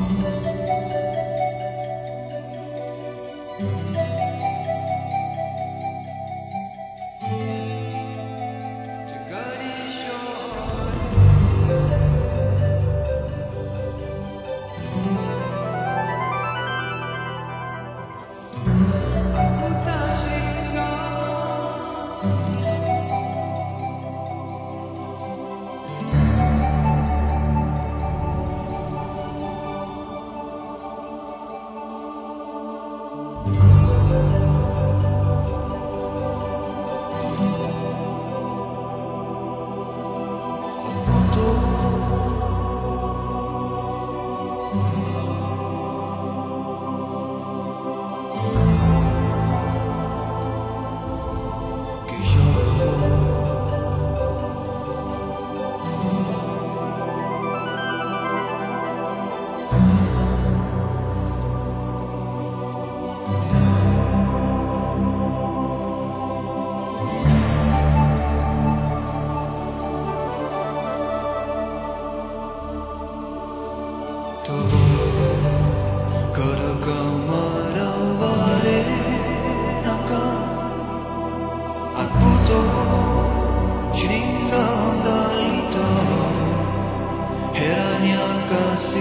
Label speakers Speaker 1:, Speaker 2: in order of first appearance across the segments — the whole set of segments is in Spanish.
Speaker 1: Thank you.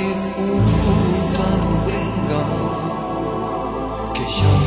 Speaker 1: un
Speaker 2: brinca que